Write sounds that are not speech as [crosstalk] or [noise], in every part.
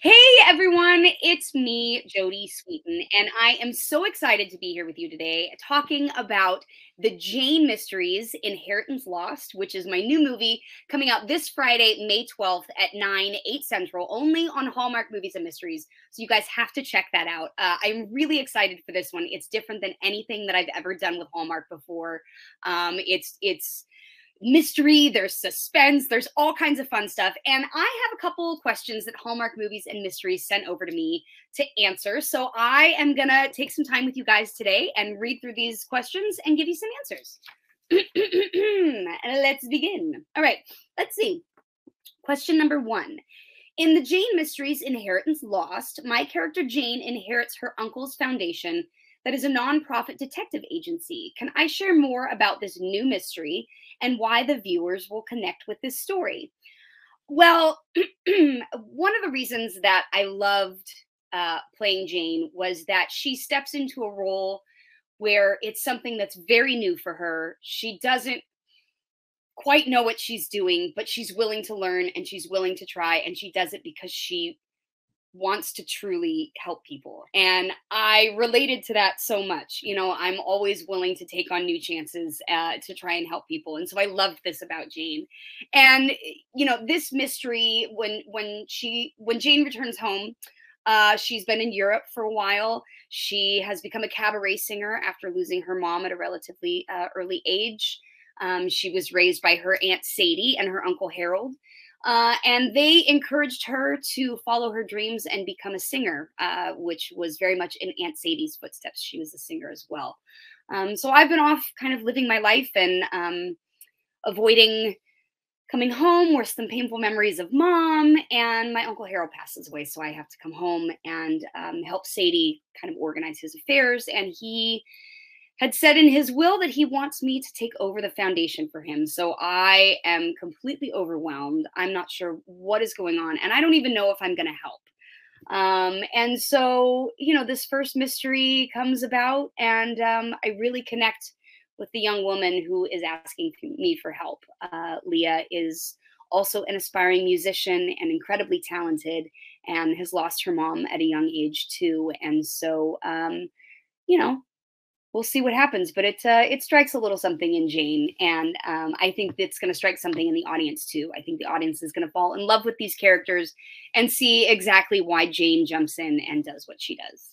Hey everyone, it's me, Jodie Sweetin, and I am so excited to be here with you today talking about the Jane Mysteries Inheritance Lost, which is my new movie coming out this Friday, May 12th at 9, 8 Central, only on Hallmark Movies and Mysteries. So you guys have to check that out. Uh, I'm really excited for this one. It's different than anything that I've ever done with Hallmark before. Um, it's, it's, mystery, there's suspense, there's all kinds of fun stuff. And I have a couple questions that Hallmark Movies and Mysteries sent over to me to answer. So I am going to take some time with you guys today and read through these questions and give you some answers. [clears throat] let's begin. All right, let's see. Question number one. In the Jane Mysteries Inheritance Lost, my character Jane inherits her uncle's foundation that is a nonprofit detective agency. Can I share more about this new mystery and why the viewers will connect with this story? Well, [clears throat] one of the reasons that I loved uh, playing Jane was that she steps into a role where it's something that's very new for her. She doesn't quite know what she's doing, but she's willing to learn and she's willing to try, and she does it because she wants to truly help people. And I related to that so much. You know, I'm always willing to take on new chances uh, to try and help people. And so I loved this about Jane. And you know, this mystery when when she when Jane returns home, uh, she's been in Europe for a while. She has become a cabaret singer after losing her mom at a relatively uh, early age. Um, she was raised by her aunt Sadie and her uncle Harold. Uh, and they encouraged her to follow her dreams and become a singer, uh, which was very much in Aunt Sadie's footsteps. She was a singer as well. Um, so I've been off kind of living my life and um, avoiding coming home with some painful memories of mom. And my Uncle Harold passes away. So I have to come home and um, help Sadie kind of organize his affairs. And he had said in his will that he wants me to take over the foundation for him. So I am completely overwhelmed. I'm not sure what is going on, and I don't even know if I'm going to help. Um, and so, you know, this first mystery comes about, and um, I really connect with the young woman who is asking me for help. Uh, Leah is also an aspiring musician and incredibly talented, and has lost her mom at a young age too. And so, um, you know, we'll see what happens. But it uh, it strikes a little something in Jane, and um, I think it's going to strike something in the audience too. I think the audience is going to fall in love with these characters and see exactly why Jane jumps in and does what she does.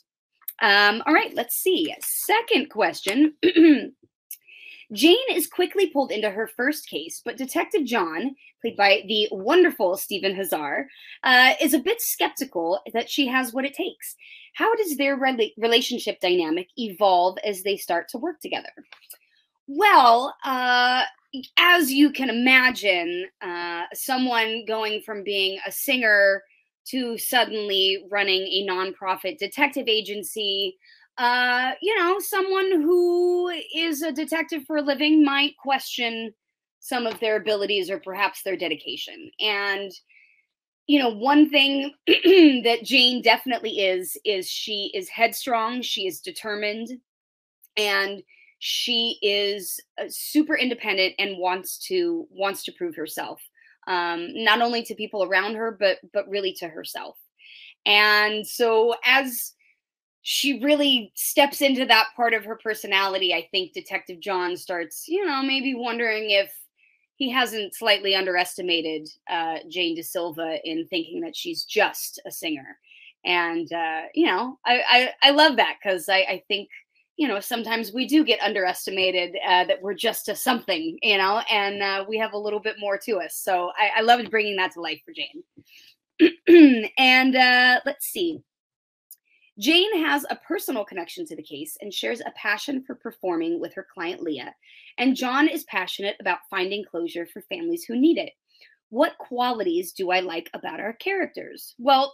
Um, all right, let's see. Second question. [clears throat] Jane is quickly pulled into her first case, but Detective John, played by the wonderful Stephen Huszar, uh, is a bit skeptical that she has what it takes. How does their re- relationship dynamic evolve as they start to work together? Well, uh, as you can imagine, uh, someone going from being a singer to suddenly running a nonprofit detective agency uh, you know, someone who is a detective for a living might question some of their abilities or perhaps their dedication. And, you know, one thing [clears throat] that Jane definitely is, is she is headstrong, she is determined, and she is uh, super independent and wants to wants to prove herself um, not only to people around her but but really to herself and so as she really steps into that part of her personality. I think Detective John starts, you know, maybe wondering if he hasn't slightly underestimated uh, Jane De Silva in thinking that she's just a singer. And uh, you know, I I, I love that because I, I think you know sometimes we do get underestimated uh, that we're just a something, you know, and uh, we have a little bit more to us. So I, I loved bringing that to life for Jane. [clears throat] and uh, let's see. Jane has a personal connection to the case and shares a passion for performing with her client Leah. And John is passionate about finding closure for families who need it. What qualities do I like about our characters? Well,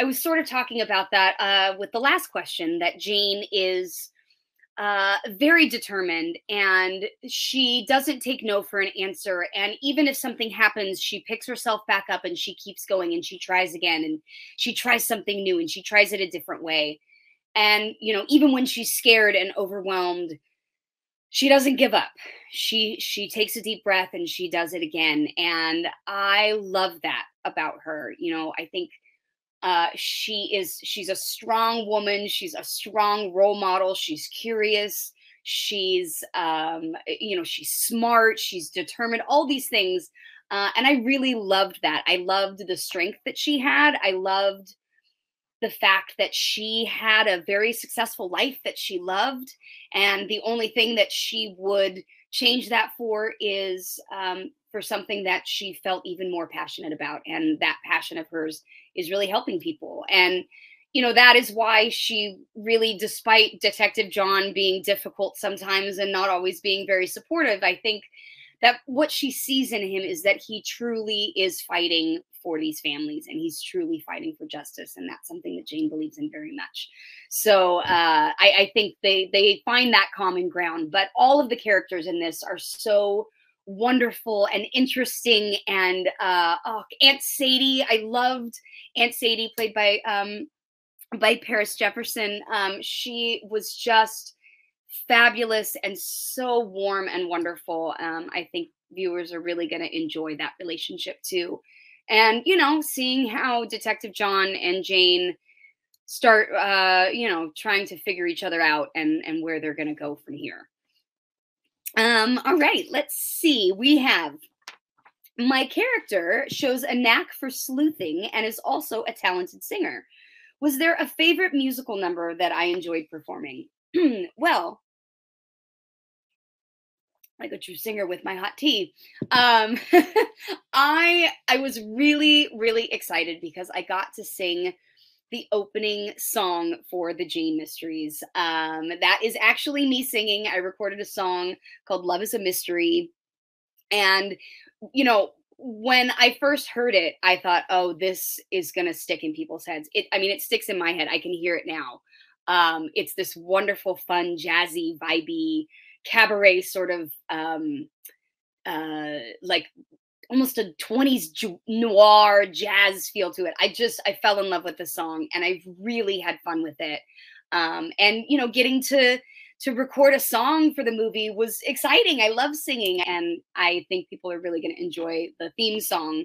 I was sort of talking about that uh, with the last question that Jane is uh, very determined and she doesn't take no for an answer. And even if something happens, she picks herself back up and she keeps going and she tries again and she tries something new and she tries it a different way. And, you know, even when she's scared and overwhelmed, she doesn't give up. She she takes a deep breath and she does it again. And I love that about her. You know, I think Uh, she is she's a strong woman. She's a strong role model. She's curious. She's um, you know she's smart. She's determined. All these things, uh, and I really loved that. I loved the strength that she had. I loved the fact that she had a very successful life that she loved, and the only thing that she would change that for is um, for something that she felt even more passionate about. And that passion of hers is really helping people. And, you know, that is why she really, despite Detective John being difficult sometimes and not always being very supportive, I think that what she sees in him is that he truly is fighting for these families and he's truly fighting for justice and that's something that jane believes in very much so uh, I, I think they they find that common ground but all of the characters in this are so wonderful and interesting and uh oh, aunt sadie i loved aunt sadie played by um by paris jefferson. Um she was just fabulous and so warm and wonderful. Um i think viewers are really going to enjoy that relationship too. And you know seeing how detective john and jane start uh you know trying to figure each other out and and where they're going to go from here um all right let's see. We have my character shows a knack for sleuthing and is also a talented singer. Was there a favorite musical number that i enjoyed performing? [clears throat] Well like a true singer with my hot tea. Um, [laughs] I I was really really excited because I got to sing the opening song for the Jane Mysteries. Um, that is actually me singing. I recorded a song called "Love Is a Mystery," and you know when I first heard it, I thought, "Oh, this is gonna stick in people's heads." It, I mean, it sticks in my head. I can hear it now. Um, it's this wonderful, fun, jazzy, vibey cabaret sort of um uh like almost a 20s ju- noir jazz feel to it. I just I fell in love with the song and I really had fun with it. Um and you know getting to to record a song for the movie was exciting. I love singing and I think people are really going to enjoy the theme song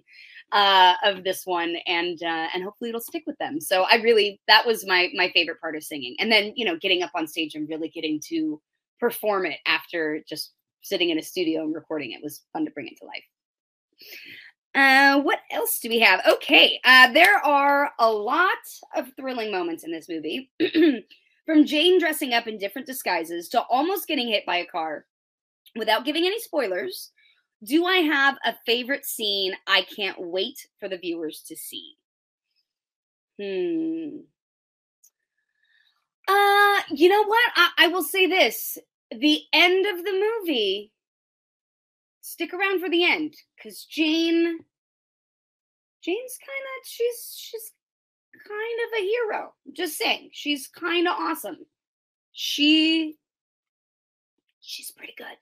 uh of this one and uh and hopefully it'll stick with them. So I really that was my my favorite part of singing. And then, you know, getting up on stage and really getting to perform it after just sitting in a studio and recording it. it was fun to bring it to life. Uh, what else do we have? Okay, uh, there are a lot of thrilling moments in this movie. [clears throat] From Jane dressing up in different disguises to almost getting hit by a car. Without giving any spoilers, do I have a favorite scene I can't wait for the viewers to see? Hmm. Uh, you know what? I, I will say this: the end of the movie. Stick around for the end, because Jane. Jane's kind of she's she's kind of a hero. Just saying, she's kind of awesome. She she's pretty good.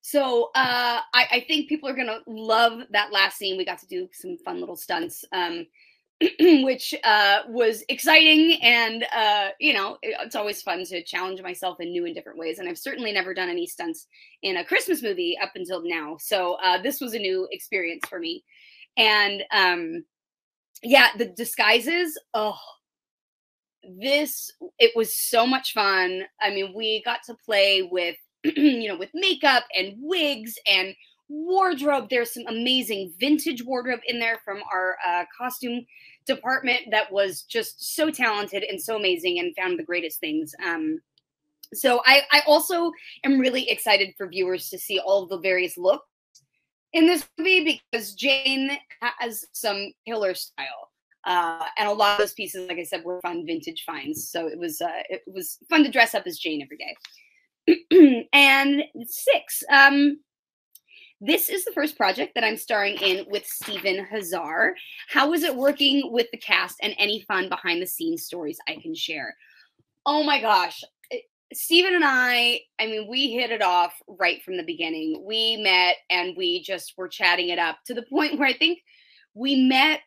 So uh, I, I think people are gonna love that last scene. We got to do some fun little stunts. Um, [clears throat] which uh, was exciting. And, uh, you know, it's always fun to challenge myself in new and different ways. And I've certainly never done any stunts in a Christmas movie up until now. So uh, this was a new experience for me. And um, yeah, the disguises, oh, this, it was so much fun. I mean, we got to play with, [clears throat] you know, with makeup and wigs and wardrobe. There's some amazing vintage wardrobe in there from our uh, costume department that was just so talented and so amazing and found the greatest things. Um, so I, I also am really excited for viewers to see all of the various looks in this movie because Jane has some killer style. Uh, and a lot of those pieces, like I said, were fun vintage finds. So it was uh, it was fun to dress up as Jane every day. [clears throat] and six, um, this is the first project that I'm starring in with Stephen Huszar. How is it working with the cast and any fun behind the scenes stories I can share? Oh my gosh. Stephen and I, I mean, we hit it off right from the beginning. We met and we just were chatting it up to the point where I think we met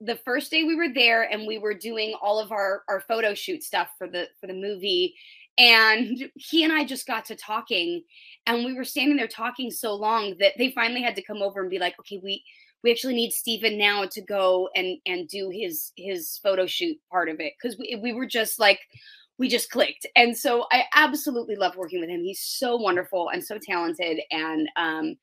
the first day we were there and we were doing all of our our photo shoot stuff for the for the movie and he and I just got to talking and we were standing there talking so long that they finally had to come over and be like, okay, we we actually need Stephen now to go and and do his his photo shoot part of it. Because we, we were just like we just clicked. And so i absolutely love working with him. He's so wonderful and so talented and um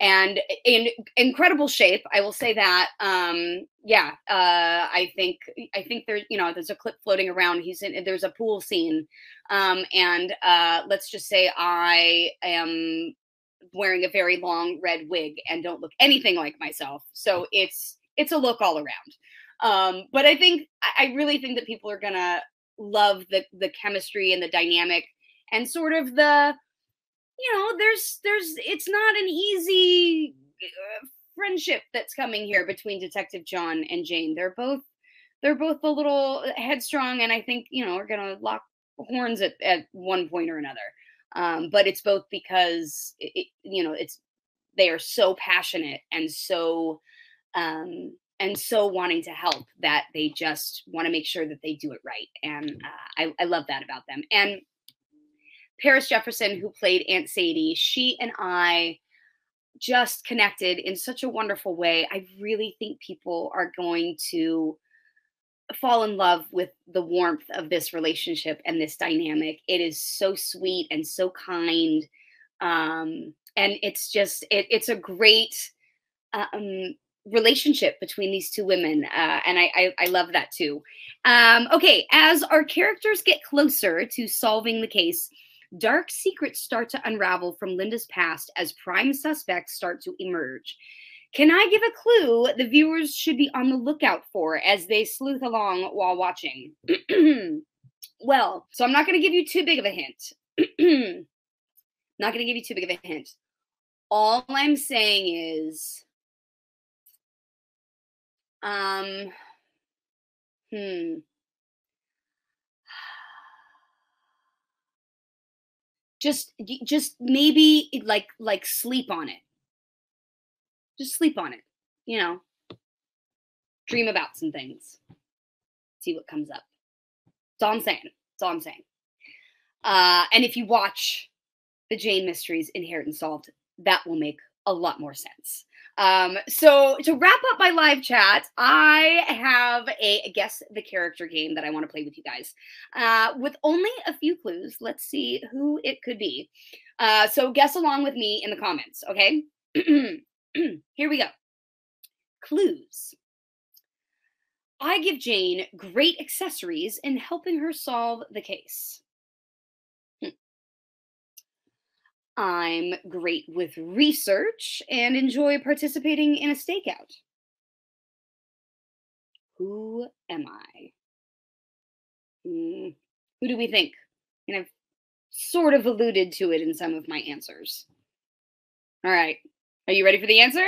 and in incredible shape i will say that um yeah uh i think i think there's you know there's a clip floating around he's in there's a pool scene um and uh let's just say i am wearing a very long red wig and don't look anything like myself so it's it's a look all around um but i think i really think that people are gonna love the the chemistry and the dynamic and sort of the you know there's there's it's not an easy uh, friendship that's coming here between detective john and jane they're both they're both a little headstrong and i think you know we're gonna lock horns at, at one point or another um, but it's both because it, it, you know it's they are so passionate and so um, and so wanting to help that they just want to make sure that they do it right. And uh, I, I love that about them. And Paris Jefferson, who played Aunt Sadie, she and I just connected in such a wonderful way. I really think people are going to fall in love with the warmth of this relationship and this dynamic. It is so sweet and so kind. Um, and it's just, it, it's a great, um, relationship between these two women uh, and I, I, I love that too um, okay as our characters get closer to solving the case dark secrets start to unravel from linda's past as prime suspects start to emerge. Can i give a clue the viewers should be on the lookout for as they sleuth along while watching? [clears throat] Well so i'm not going to give you too big of a hint. [clears throat] Not going to give you too big of a hint. All i'm saying is um, hmm. Just, just maybe like, like sleep on it. Just sleep on it. You know, dream about some things. See what comes up. That's all I'm saying. That's all I'm saying. Uh, and if you watch the Jane Mysteries Inheritance Lost, that will make a lot more sense. Um, so to wrap up my live chat, I have a guess the character game that I want to play with you guys. Uh, with only a few clues, let's see who it could be. Uh, so guess along with me in the comments, okay? [clears throat] Here we go. Clues. I give Jane great accessories in helping her solve the case. I'm great with research and enjoy participating in a stakeout. Who am I? Hmm, who do we think? And I've sort of alluded to it in some of my answers. All right. Are you ready for the answer?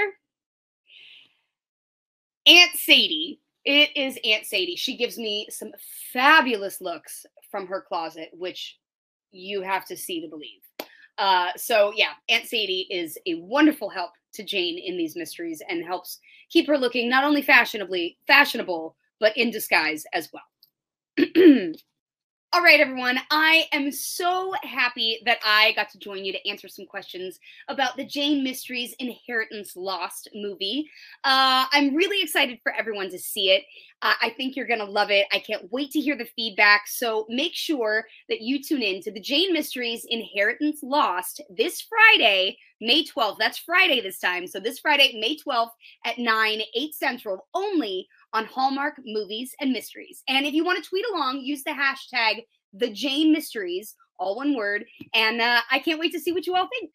Aunt Sadie. It is Aunt Sadie. She gives me some fabulous looks from her closet, which you have to see to believe. Uh, so yeah, Aunt Sadie is a wonderful help to Jane in these mysteries and helps keep her looking not only fashionably fashionable, but in disguise as well. [clears throat] All right, everyone. I am so happy that I got to join you to answer some questions about the Jane Mysteries Inheritance Lost movie. Uh, I'm really excited for everyone to see it. Uh, I think you're going to love it. I can't wait to hear the feedback. So make sure that you tune in to the Jane Mysteries Inheritance Lost this Friday, May 12th. That's Friday this time. So this Friday, May 12th at 9, 8 Central, only on Hallmark Movies and Mysteries. And if you want to tweet along, use the hashtag the Jane Mysteries, all one word. And uh, I can't wait to see what you all think.